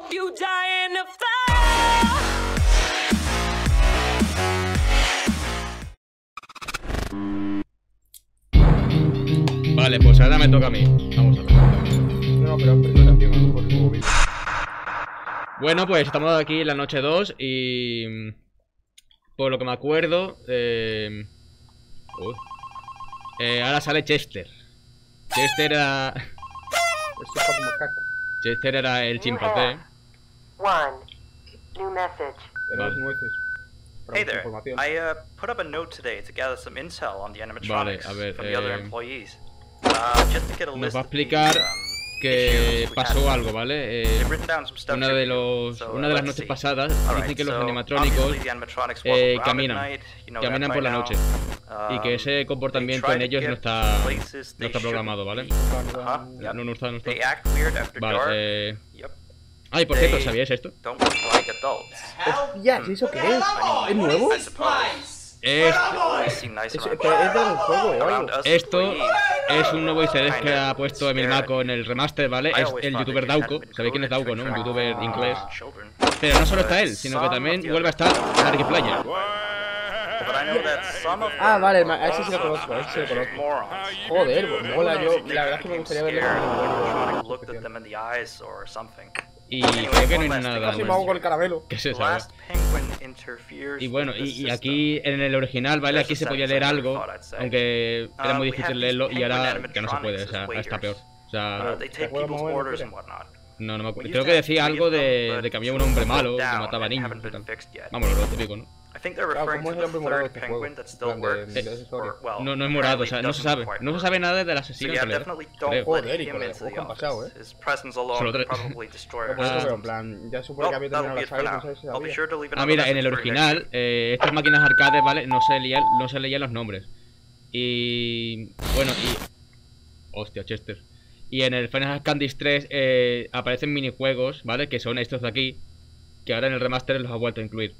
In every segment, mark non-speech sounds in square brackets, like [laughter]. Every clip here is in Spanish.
hope you die in a fire. Vale, pues ahora me toca a mí. Vamos a ver. No, no, pero a lo mejor como vi. Bueno, pues estamos aquí en la noche 2 y... Por lo que me acuerdo... Eh, uy. Eh, ahora sale Chester. Chester era... Chester era el chimpancé. New message. Vale. Hey there. I uh, put up a note today to gather some intel on the animatronics Vale, a ver, from the other eh, employees. Uh, just to get a nos list va a of the, explicar um, Que pasó had. algo, ¿vale? Eh, They've written down some stuff una de, los, so, uh, una de las noches see. pasadas dicen que los animatrónicos obviously the animatronics walk eh, caminan. night, you know that caminan por la noche. Y que Um, ese comportamiento they en ellos no get está, no they está programado, ¿vale? Uh-huh. No, no está, no está. They act weird after Vale, dark. eh... Ay, por cierto, ¿sabíais esto? ¿y eso qué es? ¿Es nuevo? Esto employees. es un nuevo easter egg que ha puesto Emil. Mako en el remaster, ¿vale? Es el youtuber been ¿Sabéis quién es Dauko, no? Un youtuber inglés. Pero no solo está él, sino que también vuelve a estar Markiplier. But I know that some of Ah, them vale, a ese sí lo conozco, a ese sí lo conozco. Joder, pues mola, yo la verdad es que me gustaría verlo Y creo que no hay nada hago con el caramelo. que se sabe. Y bueno, y, y aquí en el original, ¿vale? Aquí se podía leer algo, aunque era muy Uh, difícil leerlo y ahora que no se puede, o sea, está peor. O sea, Uh, they take juego people's más bueno, orders mira. and whatnot. no, no me acuerdo. Creo que decía algo de, de que había un hombre malo que mataba niños. Vamos, lo típico, ¿no? I think they're Claro, referring ¿cómo to the third este penguin juego? that still works. historia. or, well, No, no es morado, o sea, no se sabe. No se sabe nada del So asesino yeah, realidad. definitely don't Creo. let Joder, him into the han pasado, office. ¿eh? His presence alone tres. probably destroy [laughs] Pero our pero en plan, ya supone Well, que había terminado la saga no sabes si I'll be sure to leave Ah, mira, en el original, eh, estas máquinas arcades, ¿vale? No se leían, no se leían los nombres. Y. Bueno, y. Hostia, Chester. Y en el Final Candice 3 eh, aparecen minijuegos, ¿vale? Que son estos de aquí. Que ahora en el remaster los ha vuelto a incluir.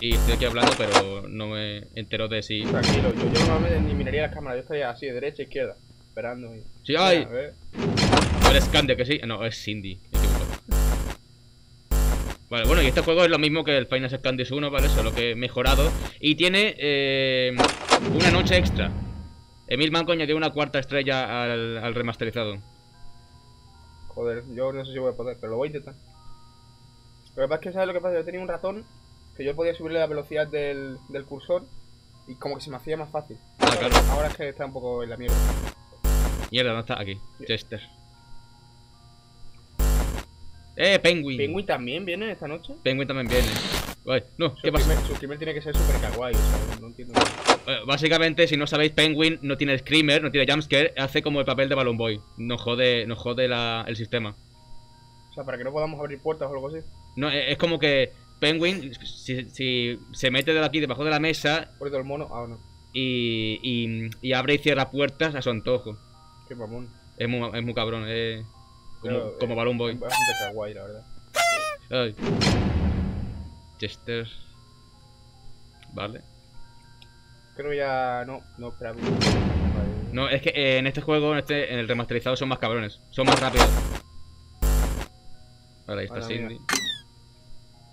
Y estoy aquí hablando, pero no me entero de si. Tranquilo, yo, yo normalmente ni miraría las cámaras, yo estaría así de derecha a izquierda, esperando. Y... Sí, ay, no eres Candy, que sí. No, es Cindy. me. Vale, bueno, y este juego es lo mismo que el Final Candice 1, ¿vale? Solo que mejorado. Y tiene eh, una noche extra. Emil Manco añadió una cuarta estrella al, al remasterizado. Joder, yo no sé si voy a poder, pero lo voy a intentar. Lo que pasa es que, ¿sabes lo que pasa? Yo tenía un ratón que yo podía subirle la velocidad del, del cursor y como que se me hacía más fácil. Ah, claro. Ahora es que está un poco en la mierda. Mierda, ¿dónde está? Aquí. Chester. Eh, Penguin. ¿Penguin también viene esta noche? Penguin también viene. Ay, no, Su ¿qué pasa? su primer tiene que ser super kawaii, o sea, no entiendo nada. Eh, Básicamente, si no sabéis, Penguin no tiene Screamer, no tiene Jumpscare, hace como el papel de Balloon Boy. No jode, no jode la- el sistema. O sea, para que no podamos abrir puertas o algo así. No, eh, es como que Penguin, si, si se mete de aquí debajo de la mesa Por el mono, ah, no. y, y, y abre y cierra puertas a su antojo. Qué mamón. Es muy, es muy cabrón, es como, Pero, como eh, Balloon Boy. Bastante kawaii, la verdad. Ay. Chester. Vale. Creo ya. No, no, espera. No, es que eh, en este juego, en, este, en el remasterizado, son más cabrones. Son más rápidos. Vale, ahí está mira.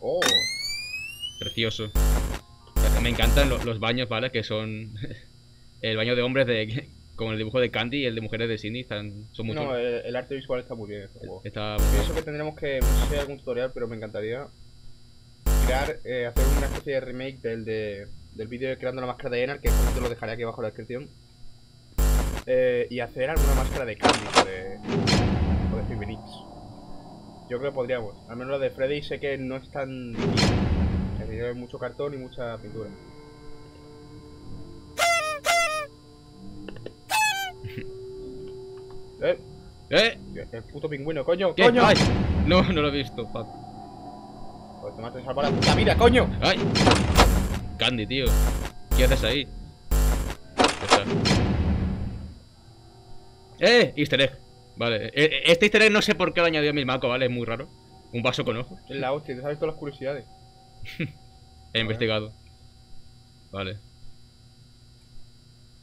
Oh, Precioso. Me encantan lo- los baños, ¿vale? Que son [laughs] el baño de hombres de [laughs] como el dibujo de Candy y el de mujeres de Cindy. Están, son muy no, el, el arte visual está muy bien. Este juego. Está. Pienso que tendremos que, no sé si hay algún tutorial, pero me encantaría crear, eh, hacer una especie de remake del, de, del vídeo de creando la máscara de Enar, que te lo dejaré aquí abajo en la descripción. Eh, y hacer alguna máscara de Candy o de, o de Fibonix. Yo creo que podríamos. Al menos la de Freddy sé que no es tan mucho cartón y mucha pintura. [laughs] Eh, ¡Eh! el puto pingüino, coño, ¿Qué? coño. ¡Ay! No, no lo he visto. fuck. Joder, te matas salvar la puta vida, coño. ¡Ay! Candy, tío. ¿Qué haces ahí? ¡Eh! Easter egg. Vale. E- e- Este easter egg no sé por qué lo añadió mi Mako, ¿vale? Es muy raro. Un vaso con ojos. Es la hostia, te sabes todas las curiosidades. [laughs] He investigado. Vale.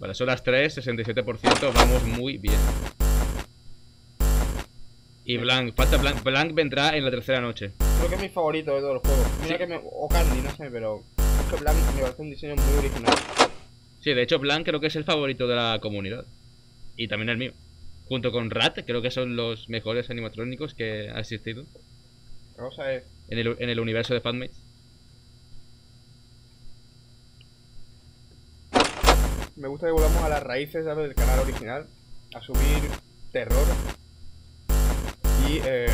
Vale, son las 3, 67%. Vamos muy bien. Y Blank, falta Blank. Blank vendrá en la tercera noche. Creo que es mi favorito de todos los juegos. Mira Sí. que me. O Candy, no sé, pero. Es que Blanc me parece un diseño muy original. Sí, de hecho, Blank creo que es el favorito de la comunidad. Y también el mío. Junto con Rat, creo que son los mejores animatrónicos que ha existido La cosa es. en el, en el universo de Fanmates. Me gusta que volvamos a las raíces del canal original. A subir terror. Y eh,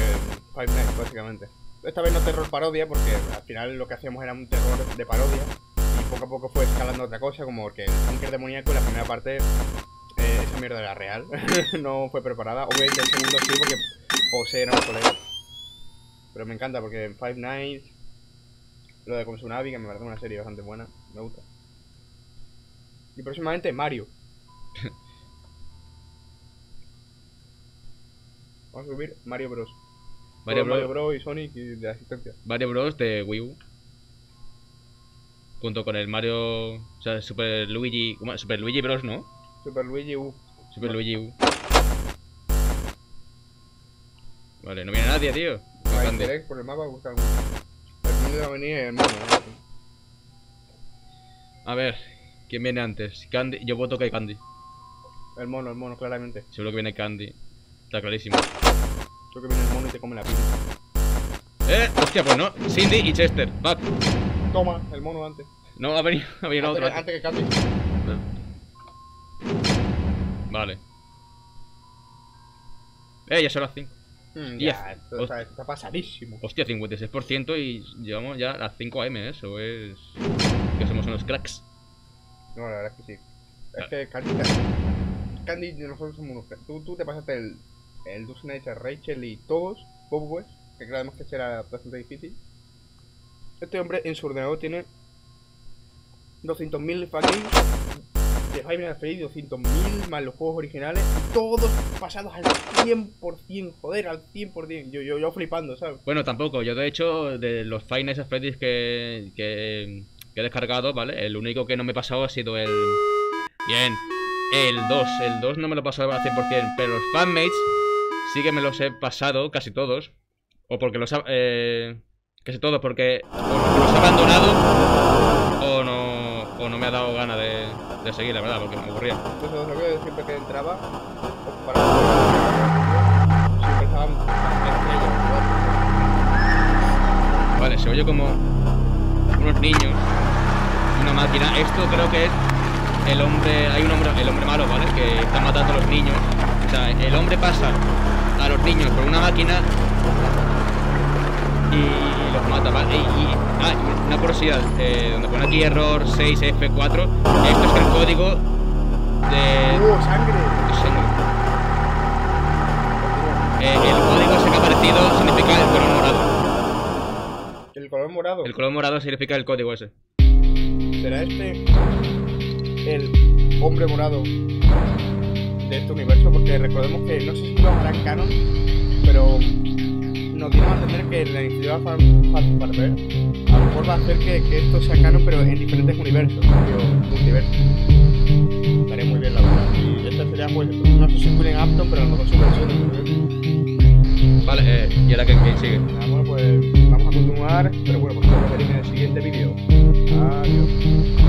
Five Nights, básicamente. Esta vez no terror parodia, porque al final lo que hacíamos era un terror de parodia. Y poco a poco fue escalando a otra cosa, como que el búnker demoníaco la primera parte. Esa mierda era real. [laughs] no fue preparada. Obviamente el segundo sí, porque José era un colega. Pero me encanta porque en Five Nights. Lo de Konsunavi, que me parece una serie bastante buena. Me gusta. Y próximamente Mario. [laughs] Vamos a subir Mario Bros. Mario Todo Mario Bros, y Sonic y de asistencia. Mario Bros de Wii U. Junto con el Mario. O sea, Super Luigi. Super Luigi Bros, ¿no? Super Luigi U. Super Luigi U. Vale, no viene nadie, tío. Hay egg por el mapa busca uno. El la avenida y el mono. A ver, ¿quién viene antes? Candy. Yo voto que Candy. El mono, el mono, claramente. Seguro que viene Candy. Está clarísimo. Creo que viene el mono y te come la pila. ¡Eh! Hostia, pues no. Cindy y Chester. Back. Toma, el mono antes. No, ha venido, ha venido Antes, otro. antes que Candy. Vale. Eh, ya son las 5. Mm, ya, esto está, esto está pasadísimo. Hostia, 56% y llevamos ya las 5 AM, ¿eh? Eso es. Que somos unos cracks. No, la verdad es que sí. Es que Candy, Candy nosotros somos unos cracks. Tú, tú te pasaste el, el Dulce Nights a Rachel y todos, Bob West, que además que ese era bastante difícil. Este hombre en su ordenador tiene 200.000 fucking de at Freddy, 200.000 más los juegos originales, todos pasados al 100%, joder, al 100%. Yo, yo, yo flipando, ¿sabes? Bueno, tampoco. Yo, de hecho, de los Five Nights at Freddy's que, que, he descargado, ¿vale? El único que no me he pasado ha sido el. Bien. El 2. El 2 no me lo he pasado al 100%. Pero los fanmates sí que me los he pasado, casi todos. O porque los. Eh, casi todos, porque los he abandonado. O no, o no me ha dado gana de, de seguir, la verdad, porque me aburría. Entonces que siempre que entraba, para siempre estaban. Vale, se oye como unos niños, una máquina. Esto creo que es el hombre, hay un hombre, el hombre malo, ¿vale? Que está matando a los niños. O sea, el hombre pasa a los niños por una máquina y los mata, ¿vale? Y, y- ah, una curiosidad, eh, donde pone aquí error 6F4, esto es el código de... ¡Uh, sangre! de. Eh, el código ese que ha aparecido significa el color morado. El color morado. El color morado significa el código ese. ¿Será este el hombre morado de este universo? Porque recordemos que no sé si lo harán canon, pero nos dieron a entender que la iniciativa Farber mejor va a hacer que, que esto sea canon, pero en diferentes universos, digo, multiversos. Estaría muy bien, la verdad. Y esta sería, pues, no sé si William Upton, pero a lo mejor su versión. Vale, eh, y ahora que, que sigue. Bueno, pues vamos a continuar, pero bueno, pues en el siguiente vídeo. Adiós.